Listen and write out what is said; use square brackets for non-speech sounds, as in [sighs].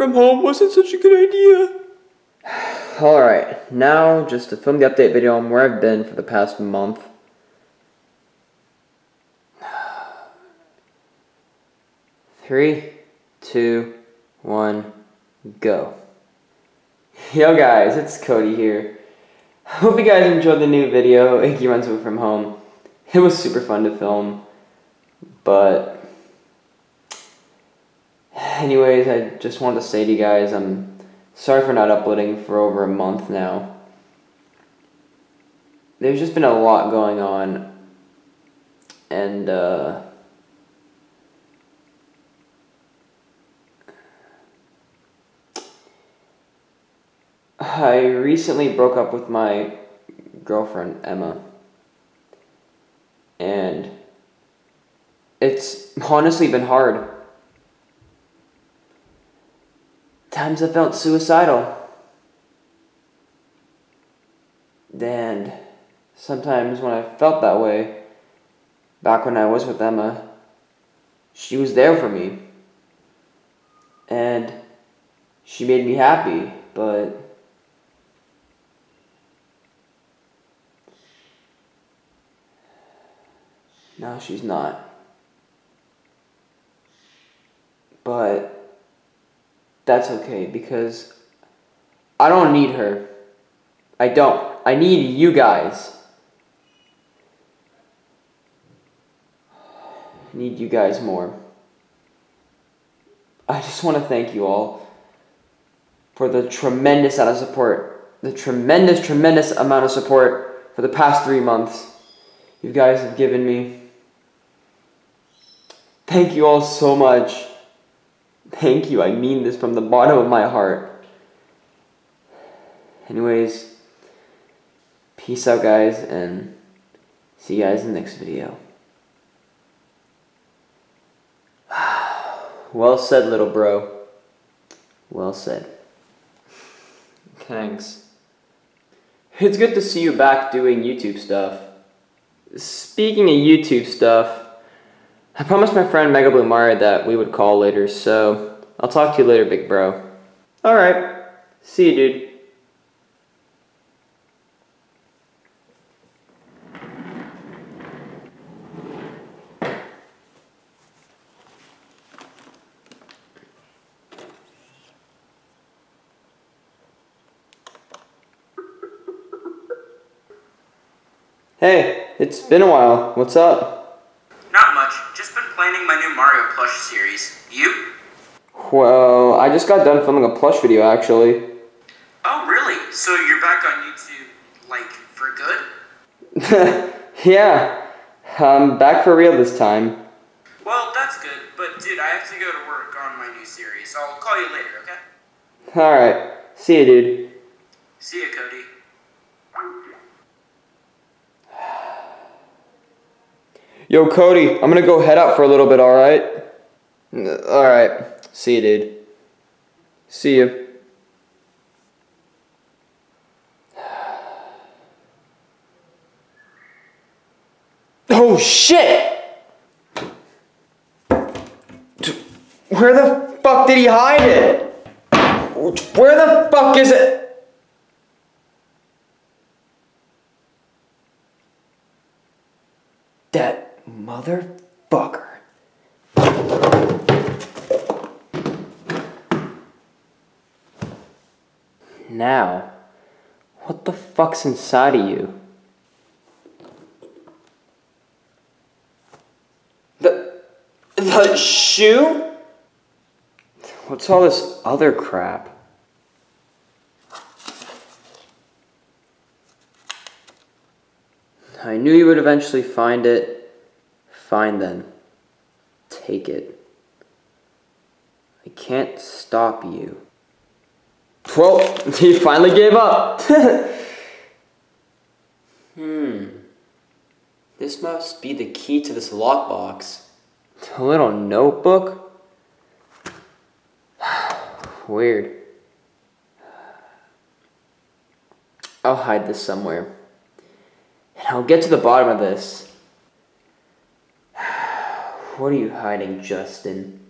from home wasn't such a good idea. Alright, now just to film the update video on where I've been for the past month. [sighs] Three, two, one, go. Yo guys, it's Cody here. Hope you guys enjoyed the new video, Icky Runs Away From Home. It was super fun to film, but... Anyways, I just wanted to say to you guys, I'm sorry for not uploading for over a month now. There's just been a lot going on, and, uh... I recently broke up with my girlfriend, Emma. And it's honestly been hard. Times I felt suicidal. And sometimes when I felt that way, back when I was with Emma, she was there for me. And she made me happy, but now she's not. But that's okay because I don't need her. I don't. I need you guys. I need you guys more. I just want to thank you all for the tremendous amount of support, the tremendous, tremendous amount of support for the past three months you guys have given me. Thank you all so much. Thank you. I mean this from the bottom of my heart. Anyways, peace out, guys, and see you guys in the next video. [sighs] well said, little bro. Well said. [laughs] Thanks. It's good to see you back doing YouTube stuff. Speaking of YouTube stuff, I promised my friend Mega Blue Mario that we would call later, so I'll talk to you later, big bro. Alright. See you, dude. Hey, it's been a while. What's up? Not much. Just been planning my new Mario plush series. You? Well, I just got done filming a plush video, actually. Oh, really? So you're back on YouTube, like, for good? [laughs] yeah. I'm back for real this time. Well, that's good, but dude, I have to go to work on my new series. so I'll call you later, okay? Alright. See you, dude. See you, Cody. Yo, Cody, I'm gonna go head out for a little bit, alright? Alright. See you, dude. See you. Oh, shit! Where the fuck did he hide it? Where the fuck is it? That Motherfucker. Now, what the fuck's inside of you? The, the shoe? What's all this other crap? I knew you would eventually find it. Fine then. Take it. I can't stop you. Well, [laughs] he finally gave up. [laughs] hmm. This must be the key to this lockbox. A little notebook? [sighs] Weird. I'll hide this somewhere. And I'll get to the bottom of this. [sighs] What are you hiding, Justin?